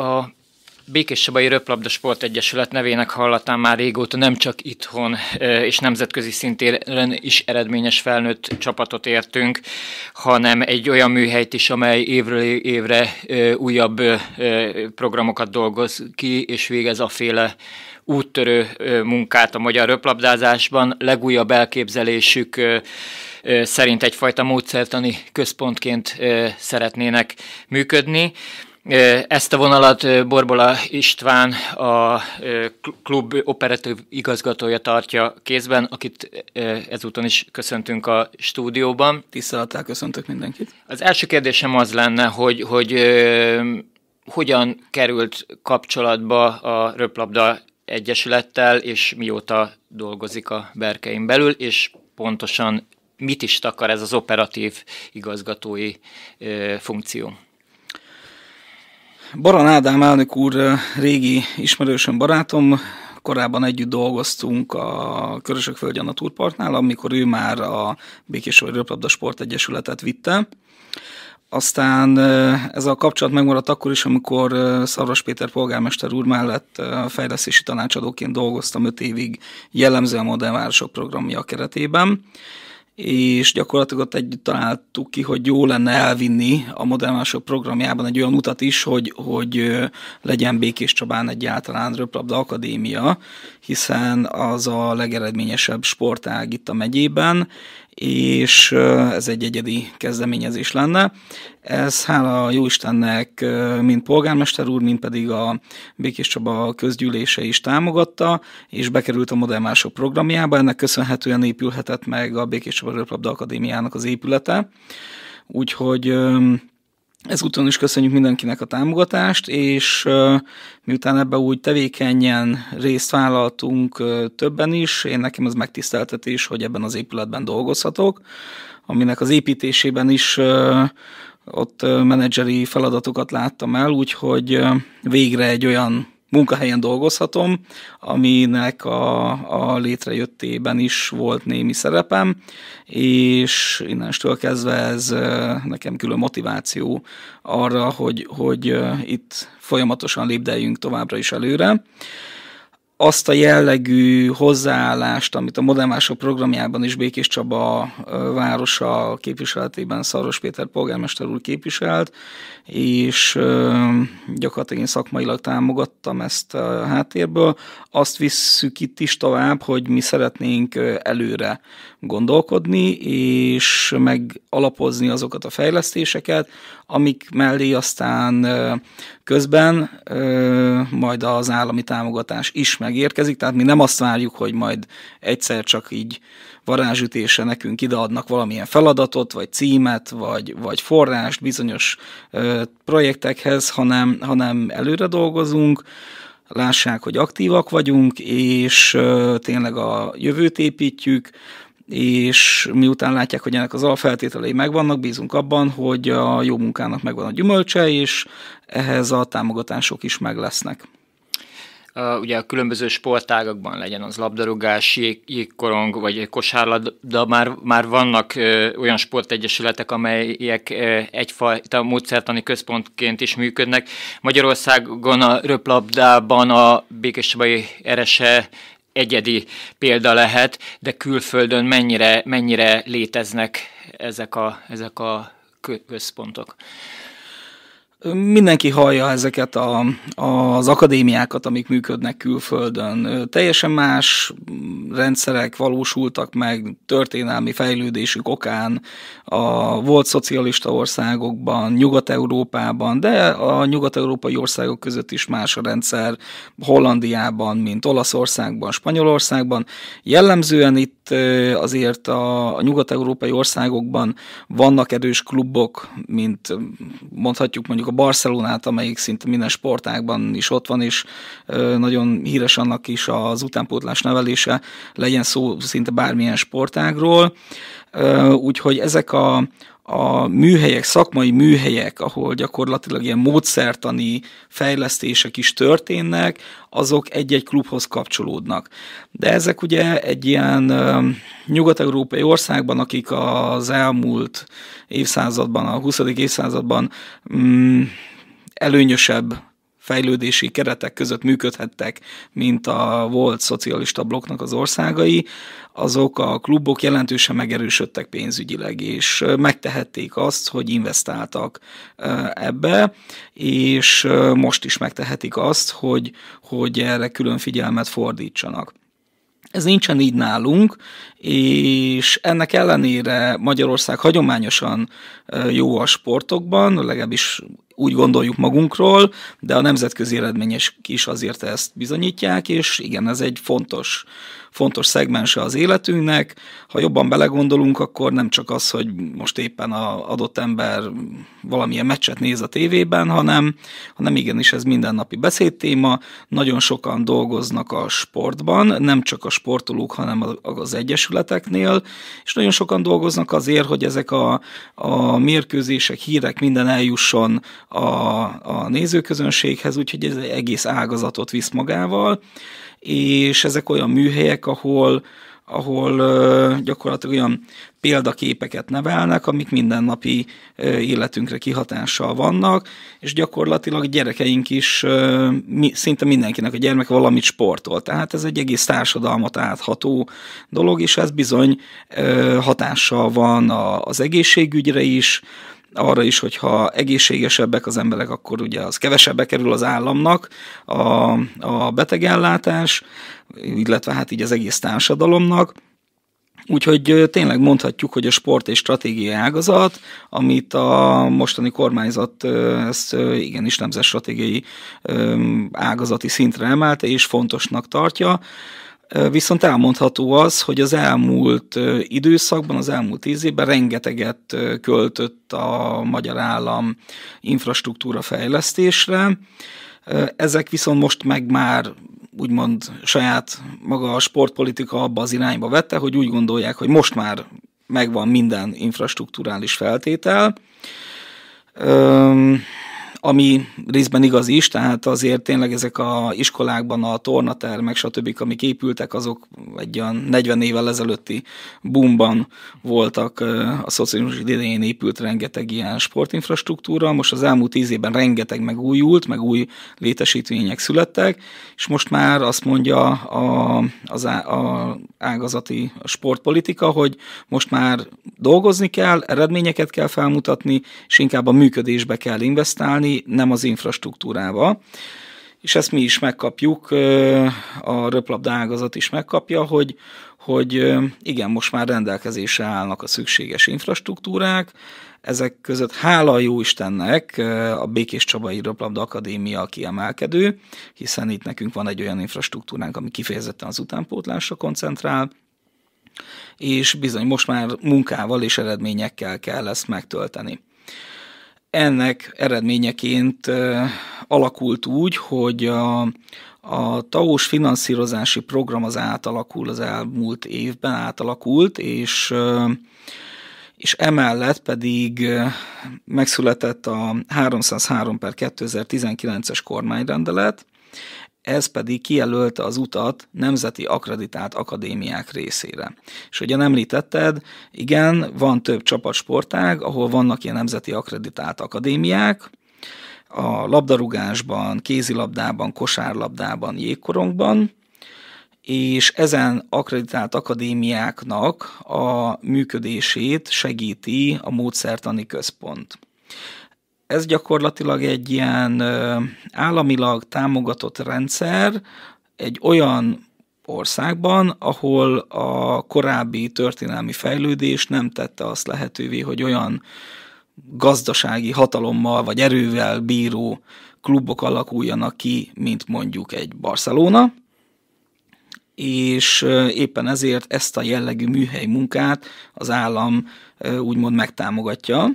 A Békés Csabai Röplabda Sport Egyesület nevének hallatán már régóta nem csak itthon és nemzetközi szintéren is eredményes felnőtt csapatot értünk, hanem egy olyan műhelyt is, amely évről évre újabb programokat dolgoz ki, és végez a féle úttörő munkát a magyar röplabdázásban. Legújabb elképzelésük szerint egyfajta módszertani központként szeretnének működni. Ezt a vonalat Borbola István, a klub operatív igazgatója tartja kézben, akit ezúton is köszöntünk a stúdióban. Tisztelettel köszöntök mindenkit. Az első kérdésem az lenne, hogy, hogy hogyan került kapcsolatba a Röplabda Egyesülettel, és mióta dolgozik a berkein belül, és pontosan mit is takar ez az operatív igazgatói funkció? Baran Ádám elnök úr régi ismerősöm barátom, korábban együtt dolgoztunk a Körösök a Naturparknál, amikor ő már a Békés Röplabda Sport Egyesületet vitte. Aztán ez a kapcsolat megmaradt akkor is, amikor Szarvas Péter polgármester úr mellett fejlesztési tanácsadóként dolgoztam öt évig jellemzően modellvárosok programja keretében és gyakorlatilag ott együtt találtuk ki, hogy jó lenne elvinni a modernmások programjában egy olyan utat is, hogy, hogy legyen Békés Csabán egy általán röplabda akadémia, hiszen az a legeredményesebb sportág itt a megyében, és ez egy egyedi kezdeményezés lenne. Ez hála jó Istennek mind polgármester úr, mind pedig a Békés Csaba közgyűlése is támogatta, és bekerült a Modernmások programjába. Ennek köszönhetően épülhetett meg a Békés Csaba Röplabda Akadémiának az épülete. Úgyhogy Ezúton is köszönjük mindenkinek a támogatást, és miután ebbe úgy tevékenyen részt vállaltunk többen is, én nekem ez megtiszteltetés, hogy ebben az épületben dolgozhatok, aminek az építésében is ott menedzseri feladatokat láttam el, úgyhogy végre egy olyan munkahelyen dolgozhatom, aminek a, a létrejöttében is volt némi szerepem, és innenstől kezdve ez nekem külön motiváció arra, hogy, hogy itt folyamatosan lépdeljünk továbbra is előre azt a jellegű hozzáállást, amit a Modernmások programjában is Békés Csaba városa képviseletében Szaros Péter polgármester úr képviselt, és gyakorlatilag én szakmailag támogattam ezt a háttérből. Azt visszük itt is tovább, hogy mi szeretnénk előre gondolkodni, és megalapozni azokat a fejlesztéseket, amik mellé aztán közben majd az állami támogatás is megérkezik, tehát mi nem azt várjuk, hogy majd egyszer csak így varázsütése nekünk ideadnak valamilyen feladatot, vagy címet, vagy, vagy forrást bizonyos projektekhez, hanem, hanem előre dolgozunk, lássák, hogy aktívak vagyunk, és tényleg a jövőt építjük, és miután látják, hogy ennek az alfeltételei megvannak, bízunk abban, hogy a jó munkának megvan a gyümölcse, és ehhez a támogatások is meg lesznek. ugye a különböző sportágakban legyen az labdarúgás, jég, jégkorong vagy kosárlabda, már, már vannak olyan sportegyesületek, amelyek egyfajta módszertani központként is működnek. Magyarországon a röplabdában a Békéscsabai Erese egyedi példa lehet, de külföldön mennyire, mennyire léteznek ezek a, ezek a központok. Mindenki hallja ezeket a, az akadémiákat, amik működnek külföldön. Teljesen más rendszerek valósultak meg történelmi fejlődésük okán a volt szocialista országokban, Nyugat-Európában, de a nyugat-európai országok között is más a rendszer, Hollandiában, mint Olaszországban, Spanyolországban. Jellemzően itt azért a, nyugat-európai országokban vannak erős klubok, mint mondhatjuk mondjuk a Barcelonát, amelyik szinte minden sportágban is ott van, és nagyon híres annak is az utánpótlás nevelése, legyen szó szinte bármilyen sportágról. Úgyhogy ezek a, a műhelyek, szakmai műhelyek, ahol gyakorlatilag ilyen módszertani fejlesztések is történnek, azok egy-egy klubhoz kapcsolódnak. De ezek ugye egy ilyen nyugat-európai országban, akik az elmúlt évszázadban, a 20. évszázadban mm, előnyösebb fejlődési keretek között működhettek, mint a volt szocialista blokknak az országai, azok a klubok jelentősen megerősödtek pénzügyileg, és megtehették azt, hogy investáltak ebbe, és most is megtehetik azt, hogy, hogy erre külön figyelmet fordítsanak. Ez nincsen így nálunk, és ennek ellenére Magyarország hagyományosan jó a sportokban, legalábbis úgy gondoljuk magunkról, de a nemzetközi eredményes is azért ezt bizonyítják, és igen, ez egy fontos fontos szegmense az életünknek. Ha jobban belegondolunk, akkor nem csak az, hogy most éppen a adott ember valamilyen meccset néz a tévében, hanem, hanem igenis ez mindennapi beszédtéma. Nagyon sokan dolgoznak a sportban, nem csak a sportolók, hanem az egyesületeknél, és nagyon sokan dolgoznak azért, hogy ezek a, a mérkőzések, hírek minden eljusson a, a nézőközönséghez, úgyhogy ez egy egész ágazatot visz magával és ezek olyan műhelyek, ahol, ahol gyakorlatilag olyan példaképeket nevelnek, amik mindennapi életünkre kihatással vannak, és gyakorlatilag gyerekeink is, szinte mindenkinek a gyermeke valamit sportol. Tehát ez egy egész társadalmat átható dolog, és ez bizony hatással van az egészségügyre is, arra is, hogyha egészségesebbek az emberek, akkor ugye az kevesebbe kerül az államnak a, a betegellátás, illetve hát így az egész társadalomnak. Úgyhogy tényleg mondhatjuk, hogy a sport és stratégiai ágazat, amit a mostani kormányzat ezt igenis nemzet stratégiai ágazati szintre emelte és fontosnak tartja. Viszont elmondható az, hogy az elmúlt időszakban, az elmúlt tíz évben rengeteget költött a magyar állam infrastruktúra fejlesztésre. Ezek viszont most meg már úgymond saját maga a sportpolitika abba az irányba vette, hogy úgy gondolják, hogy most már megvan minden infrastruktúrális feltétel ami részben igaz is, tehát azért tényleg ezek a iskolákban a tornatermek, stb., amik épültek, azok egy olyan 40 évvel ezelőtti boomban voltak, a szociális idején épült rengeteg ilyen sportinfrastruktúra, most az elmúlt tíz évben rengeteg megújult, meg új létesítmények születtek, és most már azt mondja a, az á, a ágazati sportpolitika, hogy most már dolgozni kell, eredményeket kell felmutatni, és inkább a működésbe kell investálni, nem az infrastruktúrába. És ezt mi is megkapjuk, a röplabda ágazat is megkapja, hogy, hogy igen, most már rendelkezésre állnak a szükséges infrastruktúrák, ezek között hála jó Istennek a Békés Csabai Röplabda Akadémia kiemelkedő, hiszen itt nekünk van egy olyan infrastruktúránk, ami kifejezetten az utánpótlásra koncentrál, és bizony most már munkával és eredményekkel kell ezt megtölteni ennek eredményeként alakult úgy, hogy a, a TAOS finanszírozási program az átalakul az elmúlt évben, átalakult, és és emellett pedig megszületett a 303 per 2019-es kormányrendelet, ez pedig kijelölte az utat nemzeti akreditált akadémiák részére. És ugye említetted, igen, van több csapatsportág, ahol vannak ilyen nemzeti akreditált akadémiák, a labdarúgásban, kézilabdában, kosárlabdában, jégkorongban, és ezen akreditált akadémiáknak a működését segíti a módszertani központ ez gyakorlatilag egy ilyen államilag támogatott rendszer egy olyan országban, ahol a korábbi történelmi fejlődés nem tette azt lehetővé, hogy olyan gazdasági hatalommal vagy erővel bíró klubok alakuljanak ki, mint mondjuk egy Barcelona, és éppen ezért ezt a jellegű műhely munkát az állam úgymond megtámogatja,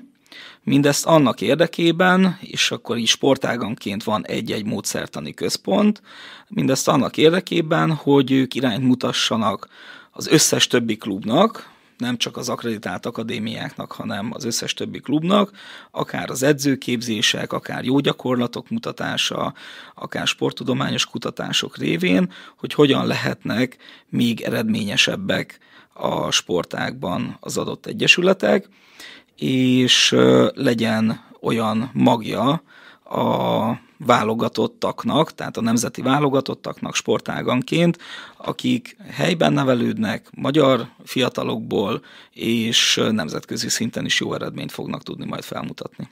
Mindezt annak érdekében, és akkor is sportáganként van egy-egy módszertani központ, mindezt annak érdekében, hogy ők irányt mutassanak az összes többi klubnak, nem csak az akreditált akadémiáknak, hanem az összes többi klubnak, akár az edzőképzések, akár jó gyakorlatok mutatása, akár sporttudományos kutatások révén, hogy hogyan lehetnek még eredményesebbek a sportákban az adott egyesületek, és legyen olyan magja a válogatottaknak, tehát a nemzeti válogatottaknak sportáganként, akik helyben nevelődnek, magyar fiatalokból, és nemzetközi szinten is jó eredményt fognak tudni majd felmutatni.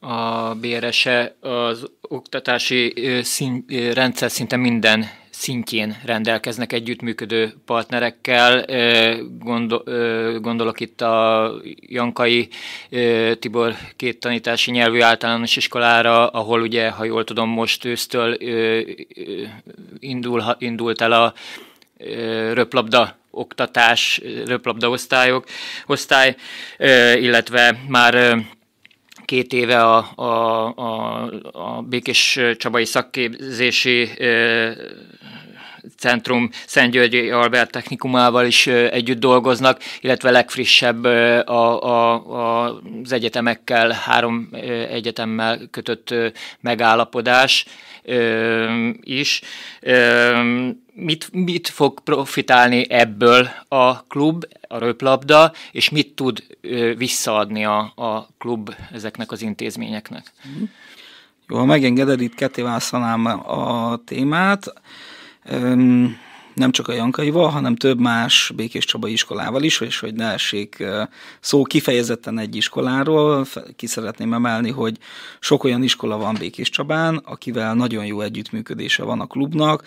A BRS-e az oktatási szín, rendszer szinte minden szintjén rendelkeznek együttműködő partnerekkel. Gondol, gondolok itt a Jankai Tibor két tanítási nyelvű általános iskolára, ahol ugye, ha jól tudom, most ősztől indul, indult el a röplabda oktatás, röplabda osztályok, osztály, illetve már két éve a, a, a, a Békés Csabai Szakképzési Centrum Szentgyörgyi Albert Technikumával is együtt dolgoznak, illetve legfrissebb a, a, a, az egyetemekkel, három egyetemmel kötött megállapodás is. Mit, mit fog profitálni ebből a klub, a röplabda, és mit tud visszaadni a, a klub ezeknek az intézményeknek? Jó, ha megengeded, itt ketté a témát nem csak a Jankaival, hanem több más Békés Csaba iskolával is, és hogy ne essék szó kifejezetten egy iskoláról, ki szeretném emelni, hogy sok olyan iskola van Békés Csabán, akivel nagyon jó együttműködése van a klubnak,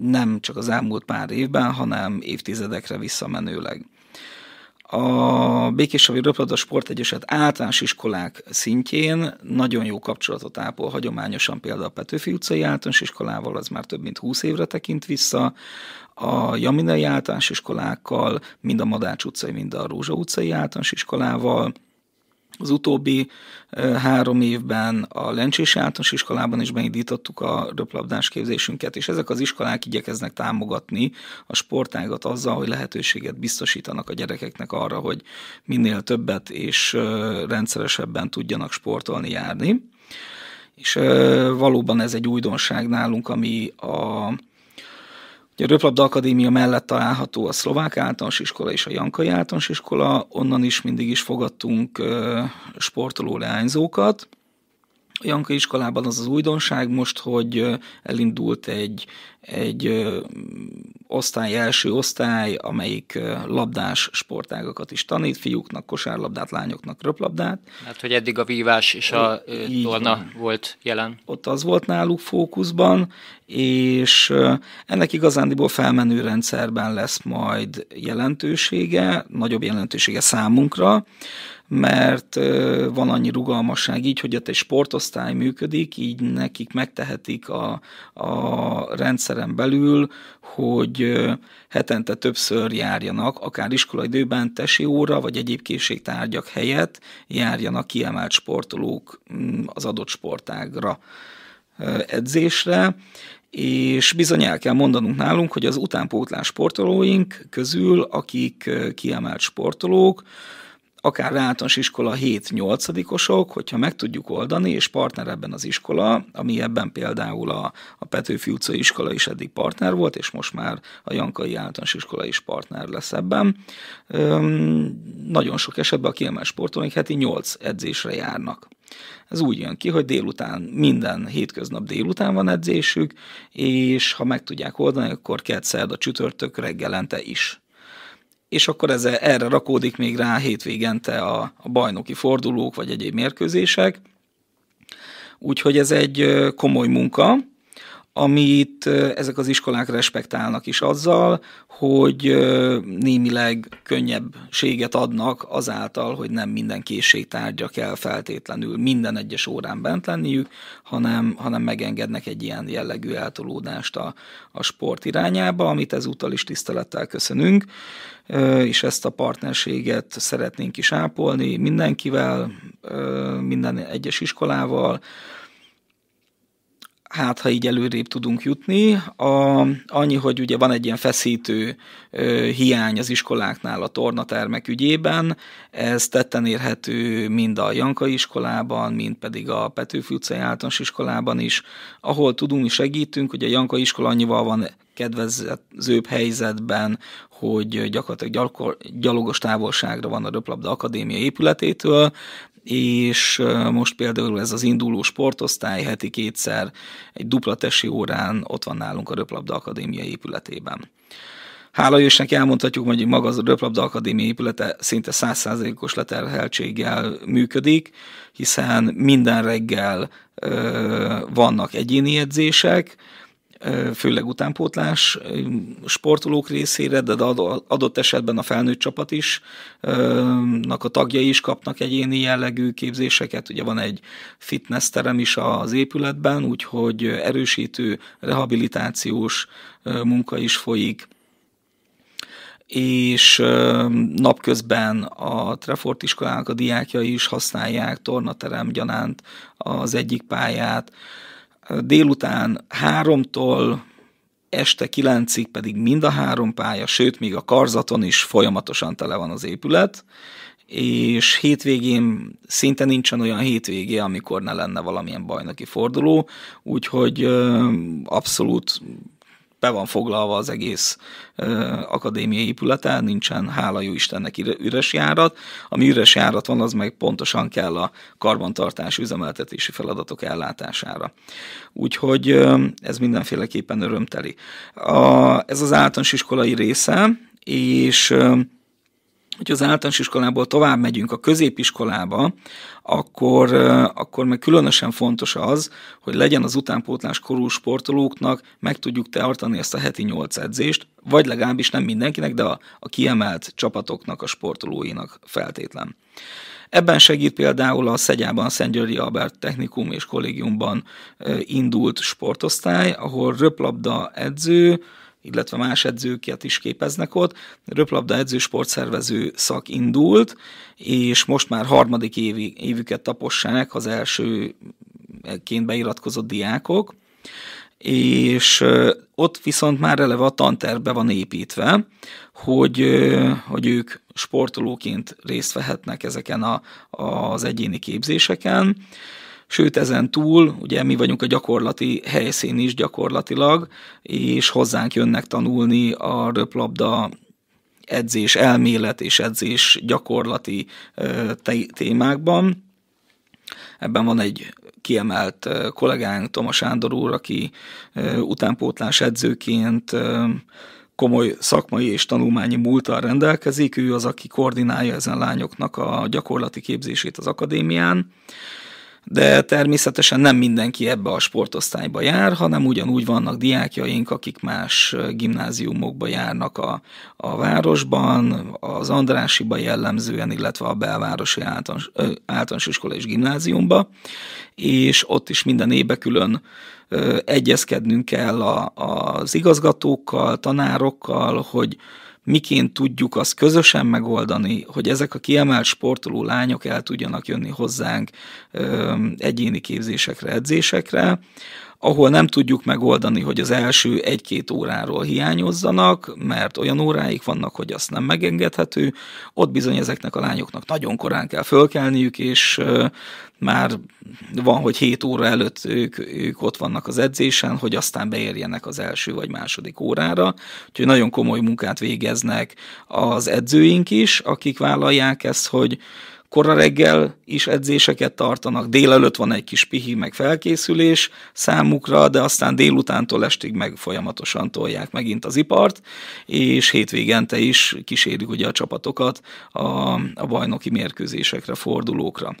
nem csak az elmúlt pár évben, hanem évtizedekre visszamenőleg. A Békésavi Röplabda Sportegyesület általános iskolák szintjén nagyon jó kapcsolatot ápol hagyományosan például a Petőfi utcai általános iskolával, az már több mint 20 évre tekint vissza, a Jaminai általános iskolákkal, mind a Madács utcai, mind a Rózsa utcai általános iskolával, az utóbbi három évben a Lencsés általános iskolában is beindítottuk a röplabdás képzésünket, és ezek az iskolák igyekeznek támogatni a sportágat azzal, hogy lehetőséget biztosítanak a gyerekeknek arra, hogy minél többet és rendszeresebben tudjanak sportolni, járni. És valóban ez egy újdonság nálunk, ami a Ugye a Röplabda Akadémia mellett található a szlovák általános iskola és a Jankai általános iskola, onnan is mindig is fogadtunk sportoló leányzókat. A Jankai iskolában az az újdonság most, hogy elindult egy, egy osztály, első osztály, amelyik labdás sportágakat is tanít, fiúknak kosárlabdát, lányoknak röplabdát. Hát, hogy eddig a vívás és a Így torna van. volt jelen. Ott az volt náluk fókuszban, és ennek igazándiból felmenő rendszerben lesz majd jelentősége, nagyobb jelentősége számunkra, mert van annyi rugalmasság így, hogy ott egy sportosztály működik, így nekik megtehetik a, a rendszeren belül, hogy hetente többször járjanak, akár iskolai időben tesi óra, vagy egyéb készségtárgyak helyett járjanak kiemelt sportolók mm, az adott sportágra edzésre, és bizony el kell mondanunk nálunk, hogy az utánpótlás sportolóink közül, akik kiemelt sportolók, akár általános iskola 7-8-osok, hogyha meg tudjuk oldani, és partner ebben az iskola, ami ebben például a, a Petőfi utcai iskola is eddig partner volt, és most már a Jankai általános iskola is partner lesz ebben. Üm, nagyon sok esetben a kiemelt sportolóink heti 8 edzésre járnak. Ez úgy jön ki, hogy délután, minden hétköznap délután van edzésük, és ha meg tudják oldani, akkor kedd a csütörtök reggelente is és akkor ez, erre rakódik még rá hétvégente a, a bajnoki fordulók vagy egyéb mérkőzések. Úgyhogy ez egy komoly munka, amit ezek az iskolák respektálnak is azzal, hogy némileg könnyebbséget adnak azáltal, hogy nem minden készségtárgya kell feltétlenül minden egyes órán bent lenniük, hanem, hanem megengednek egy ilyen jellegű eltolódást a, a sport irányába, amit ezúttal is tisztelettel köszönünk, és ezt a partnerséget szeretnénk is ápolni mindenkivel, minden egyes iskolával, hát ha így előrébb tudunk jutni. A, annyi, hogy ugye van egy ilyen feszítő ö, hiány az iskoláknál a tornatermek ügyében, ez tetten érhető mind a Janka iskolában, mind pedig a Petőfi utcai általános iskolában is, ahol tudunk, segítünk, hogy a Janka iskola annyival van legkedvezőbb helyzetben, hogy gyakorlatilag gyalogos távolságra van a Röplabda Akadémia épületétől, és most például ez az induló sportosztály heti kétszer egy dupla tesi órán ott van nálunk a Röplabda Akadémia épületében. Hála Jósnek elmondhatjuk, hogy maga az a Röplabda Akadémia épülete szinte százszázalékos leterheltséggel működik, hiszen minden reggel ö, vannak egyéni edzések, főleg utánpótlás sportolók részére, de adott esetben a felnőtt csapat is, a tagjai is kapnak egyéni jellegű képzéseket. Ugye van egy fitness terem is az épületben, úgyhogy erősítő, rehabilitációs munka is folyik és napközben a Trefort iskolának a diákjai is használják tornaterem gyanánt az egyik pályát, délután háromtól este kilencig pedig mind a három pálya, sőt, még a karzaton is folyamatosan tele van az épület, és hétvégén szinte nincsen olyan hétvégé, amikor ne lenne valamilyen bajnoki forduló, úgyhogy abszolút be van foglalva az egész akadémiai épülete, nincsen, hála jó Istennek üres járat. Ami üres járat van, az meg pontosan kell a karbantartás üzemeltetési feladatok ellátására. Úgyhogy ez mindenféleképpen örömteli. A, ez az általános iskolai része, és hogy az általános iskolából tovább megyünk a középiskolába, akkor, akkor meg különösen fontos az, hogy legyen az utánpótlás korú sportolóknak, meg tudjuk tartani ezt a heti nyolc edzést, vagy legalábbis nem mindenkinek, de a, a kiemelt csapatoknak, a sportolóinak feltétlen. Ebben segít például a Szegyában a Szent Györgyi Albert Technikum és Kollégiumban indult sportosztály, ahol röplabda edző, illetve más edzőket is képeznek ott. Röplabda edző sportszervező szak indult, és most már harmadik évi, évüket tapossák az elsőként beiratkozott diákok, és ott viszont már eleve a tanterbe van építve, hogy, hogy ők sportolóként részt vehetnek ezeken a, az egyéni képzéseken, Sőt, ezen túl, ugye mi vagyunk a gyakorlati helyszín is gyakorlatilag, és hozzánk jönnek tanulni a röplabda edzés elmélet és edzés gyakorlati témákban. Ebben van egy kiemelt kollégánk, Tomas Sándor úr, aki utánpótlás edzőként komoly szakmai és tanulmányi múltal rendelkezik, ő az, aki koordinálja ezen lányoknak a gyakorlati képzését az akadémián, de természetesen nem mindenki ebbe a sportosztályba jár, hanem ugyanúgy vannak diákjaink, akik más gimnáziumokba járnak a, a városban, az Andrásiba jellemzően, illetve a belvárosi általános, általános iskola és gimnáziumba, és ott is minden éve külön egyezkednünk kell a, az igazgatókkal, tanárokkal, hogy miként tudjuk azt közösen megoldani, hogy ezek a kiemelt sportoló lányok el tudjanak jönni hozzánk ö, egyéni képzésekre, edzésekre, ahol nem tudjuk megoldani, hogy az első egy-két óráról hiányozzanak, mert olyan óráik vannak, hogy azt nem megengedhető, ott bizony ezeknek a lányoknak nagyon korán kell fölkelniük, és már van, hogy 7 óra előtt ők, ők ott vannak az edzésen, hogy aztán beérjenek az első vagy második órára. Úgyhogy nagyon komoly munkát végeznek az edzőink is, akik vállalják ezt, hogy kora reggel is edzéseket tartanak, délelőtt van egy kis pihi, meg felkészülés számukra, de aztán délutántól estig meg folyamatosan tolják megint az ipart, és hétvégente is kísérik ugye a csapatokat a, a bajnoki mérkőzésekre, fordulókra.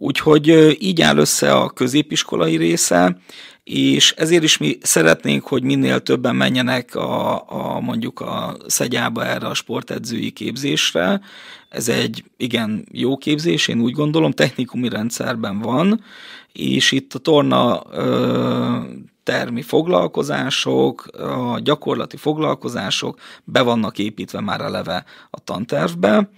Úgyhogy így áll össze a középiskolai része, és ezért is mi szeretnénk, hogy minél többen menjenek a, a mondjuk a szegyába erre a sportedzői képzésre. Ez egy igen jó képzés, én úgy gondolom, technikumi rendszerben van, és itt a torna ö, termi foglalkozások, a gyakorlati foglalkozások be vannak építve már eleve a tantervbe,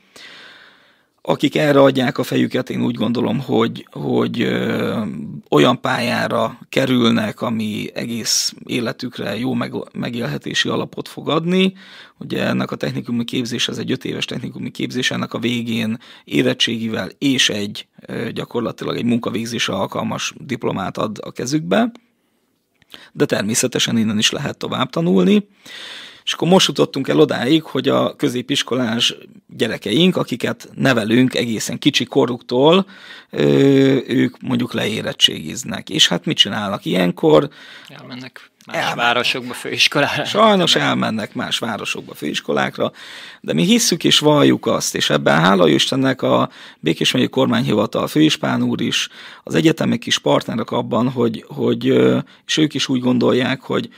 akik erre adják a fejüket, én úgy gondolom, hogy, hogy ö, olyan pályára kerülnek, ami egész életükre jó meg, megélhetési alapot fog adni. Ugye ennek a technikumi képzés, ez egy öt éves technikumi képzés, ennek a végén érettségivel és egy ö, gyakorlatilag egy munkavégzésre alkalmas diplomát ad a kezükbe de természetesen innen is lehet tovább tanulni. És akkor most jutottunk el odáig, hogy a középiskolás gyerekeink, akiket nevelünk egészen kicsi koruktól, ők mondjuk leérettségiznek. És hát mit csinálnak ilyenkor? Elmennek más elmennek. városokba, főiskolára. Sajnos elmennek más városokba, főiskolákra, de mi hisszük és valljuk azt, és ebben hála Istennek a Békés megyei kormányhivatal főispán úr is, az egyetemek is partnerek abban, hogy, hogy és ők is úgy gondolják, hogy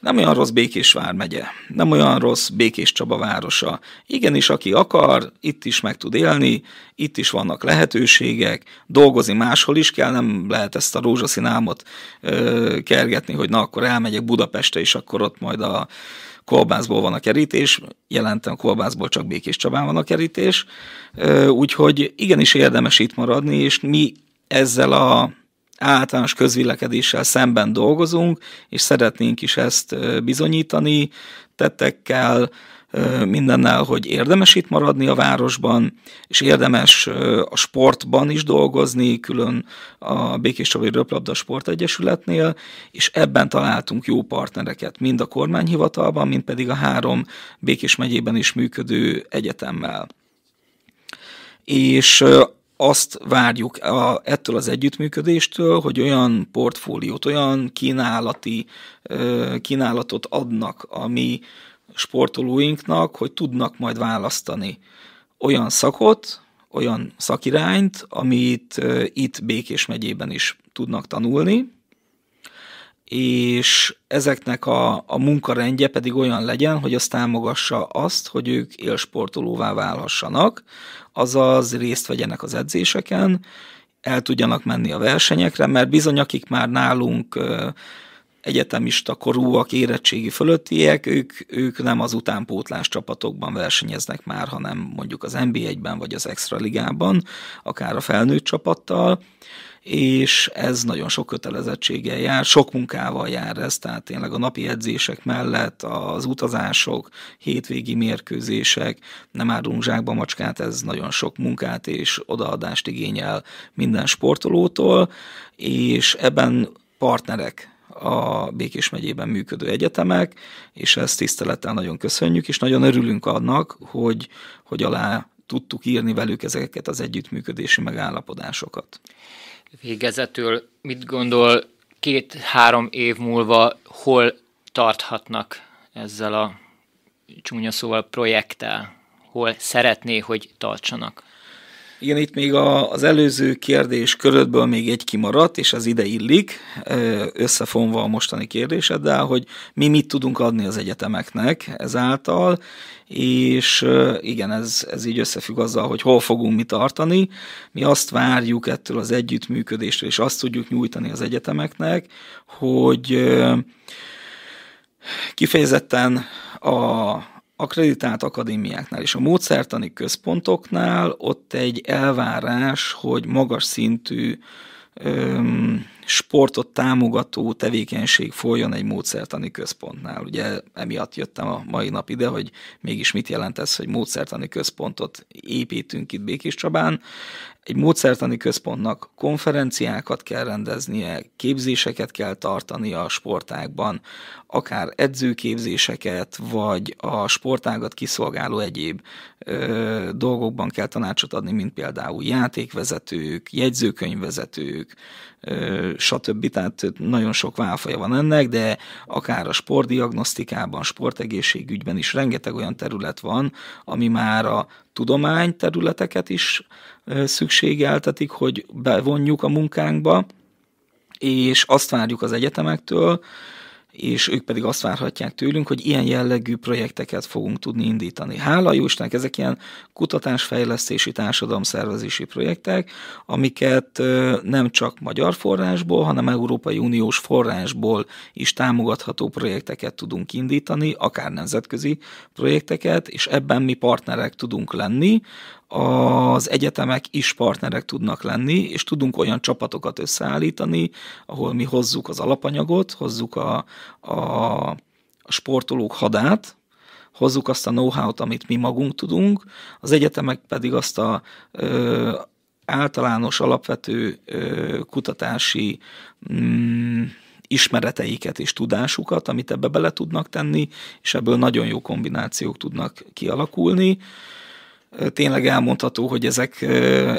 nem olyan rossz Békés vármegye, nem olyan rossz Békés Csaba városa. Igenis, aki akar, itt is meg tud élni, itt is vannak lehetőségek, dolgozni máshol is kell, nem lehet ezt a rózsaszín álmot ö, kergetni, hogy na akkor elmegyek Budapestre, és akkor ott majd a kolbászból van a kerítés, jelentem kolbászból csak Békés Csabán van a kerítés, úgyhogy igenis érdemes itt maradni, és mi ezzel a általános közvilekedéssel szemben dolgozunk, és szeretnénk is ezt bizonyítani tettekkel, mindennel, hogy érdemes itt maradni a városban, és érdemes a sportban is dolgozni, külön a Békés Csabai Röplabda Sportegyesületnél, és ebben találtunk jó partnereket, mind a kormányhivatalban, mind pedig a három Békés megyében is működő egyetemmel. És azt várjuk a, ettől az együttműködéstől, hogy olyan portfóliót, olyan kínálati kínálatot adnak a mi sportolóinknak, hogy tudnak majd választani olyan szakot, olyan szakirányt, amit itt Békés megyében is tudnak tanulni, és ezeknek a, a munkarendje pedig olyan legyen, hogy az támogassa azt, hogy ők élsportolóvá válhassanak, azaz részt vegyenek az edzéseken, el tudjanak menni a versenyekre, mert bizony akik már nálunk egyetemista korúak, érettségi fölöttiek, ők, ők nem az utánpótlás csapatokban versenyeznek már, hanem mondjuk az NB1-ben vagy az Extra Ligában, akár a felnőtt csapattal, és ez nagyon sok kötelezettséggel jár, sok munkával jár ez, tehát tényleg a napi edzések mellett az utazások, hétvégi mérkőzések, nem árulunk zsákba macskát, ez nagyon sok munkát és odaadást igényel minden sportolótól, és ebben partnerek a Békés megyében működő egyetemek, és ezt tisztelettel nagyon köszönjük, és nagyon örülünk annak, hogy, hogy alá tudtuk írni velük ezeket az együttműködési megállapodásokat. Végezetül mit gondol két-három év múlva hol tarthatnak ezzel a csúnya szóval projekttel? Hol szeretné, hogy tartsanak? Igen, itt még a, az előző kérdés körödből még egy kimaradt, és az ide illik, összefonva a mostani kérdéseddel, hogy mi mit tudunk adni az egyetemeknek ezáltal, és igen, ez, ez így összefügg azzal, hogy hol fogunk mi tartani. Mi azt várjuk ettől az együttműködéstől, és azt tudjuk nyújtani az egyetemeknek, hogy kifejezetten a, akreditált akadémiáknál és a módszertani központoknál ott egy elvárás, hogy magas szintű öm, sportot támogató tevékenység folyjon egy módszertani központnál. Ugye emiatt jöttem a mai nap ide, hogy mégis mit jelent ez, hogy módszertani központot építünk itt Békés Csabán. Egy módszertani központnak konferenciákat kell rendeznie, képzéseket kell tartani a sportágban, akár edzőképzéseket, vagy a sportágat kiszolgáló egyéb ö, dolgokban kell tanácsot adni, mint például játékvezetők, jegyzőkönyvvezetők, stb. Tehát nagyon sok válfaja van ennek, de akár a sportdiagnosztikában, sportegészségügyben is rengeteg olyan terület van, ami már a tudomány területeket is szükségeltetik, hogy bevonjuk a munkánkba, és azt várjuk az egyetemektől, és ők pedig azt várhatják tőlünk, hogy ilyen jellegű projekteket fogunk tudni indítani. Hála jó Istennek, ezek ilyen kutatásfejlesztési, társadalomszervezési projektek, amiket nem csak magyar forrásból, hanem Európai Uniós forrásból is támogatható projekteket tudunk indítani, akár nemzetközi projekteket, és ebben mi partnerek tudunk lenni, az egyetemek is partnerek tudnak lenni, és tudunk olyan csapatokat összeállítani, ahol mi hozzuk az alapanyagot, hozzuk a, a, sportolók hadát, hozzuk azt a know-how-t, amit mi magunk tudunk, az egyetemek pedig azt a ö, általános, alapvető ö, kutatási mm, ismereteiket és tudásukat, amit ebbe bele tudnak tenni, és ebből nagyon jó kombinációk tudnak kialakulni tényleg elmondható, hogy ezek,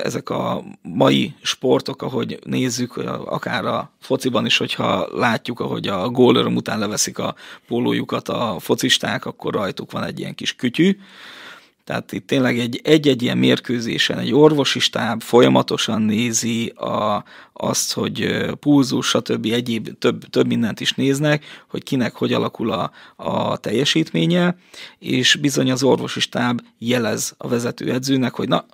ezek a mai sportok, ahogy nézzük, akár a fociban is, hogyha látjuk, ahogy a gólöröm után leveszik a pólójukat a focisták, akkor rajtuk van egy ilyen kis kütyű, tehát itt tényleg egy, egy-egy ilyen mérkőzésen egy orvosi stáb folyamatosan nézi a, azt, hogy pulzus, stb. egyéb több, több mindent is néznek, hogy kinek hogy alakul a, a teljesítménye, és bizony az orvosi stáb jelez a vezető edzőnek, hogy na,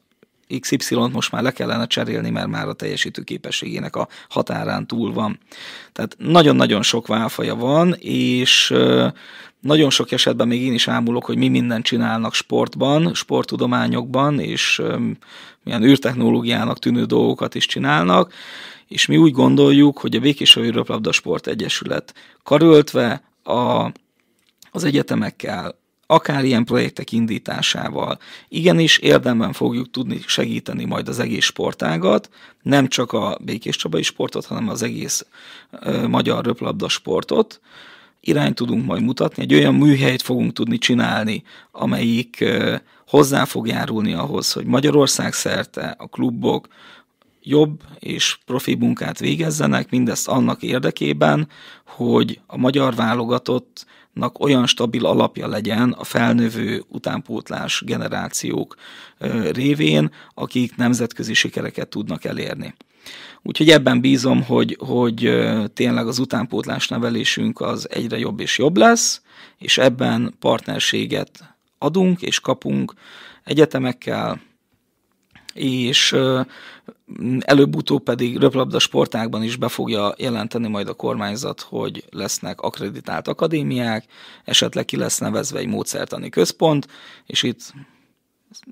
XY-t most már le kellene cserélni, mert már a teljesítő képességének a határán túl van. Tehát nagyon-nagyon sok válfaja van, és nagyon sok esetben még én is ámulok, hogy mi mindent csinálnak sportban, sporttudományokban, és milyen űrtechnológiának tűnő dolgokat is csinálnak, és mi úgy gondoljuk, hogy a Békés Röplabda Sport Egyesület karöltve a, az egyetemekkel, akár ilyen projektek indításával, igenis érdemben fogjuk tudni segíteni majd az egész sportágat, nem csak a Békés Csabai sportot, hanem az egész ö, magyar röplabda sportot, irányt tudunk majd mutatni, egy olyan műhelyt fogunk tudni csinálni, amelyik hozzá fog járulni ahhoz, hogy Magyarország szerte a klubok jobb és profi munkát végezzenek, mindezt annak érdekében, hogy a magyar válogatott olyan stabil alapja legyen a felnövő utánpótlás generációk révén, akik nemzetközi sikereket tudnak elérni. Úgyhogy ebben bízom, hogy, hogy tényleg az utánpótlás nevelésünk az egyre jobb és jobb lesz, és ebben partnerséget adunk és kapunk egyetemekkel, és előbb-utóbb pedig röplabda sportákban is be fogja jelenteni majd a kormányzat, hogy lesznek akreditált akadémiák, esetleg ki lesz nevezve egy módszertani központ, és itt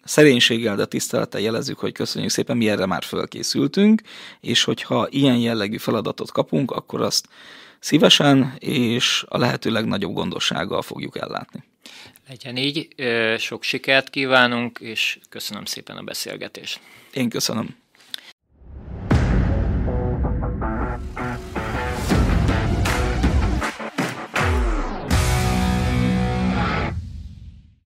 szerénységgel, de tisztelettel jelezzük, hogy köszönjük szépen, mi erre már fölkészültünk, és hogyha ilyen jellegű feladatot kapunk, akkor azt szívesen és a lehető legnagyobb gondossággal fogjuk ellátni. Legyen így, sok sikert kívánunk, és köszönöm szépen a beszélgetést. Én köszönöm.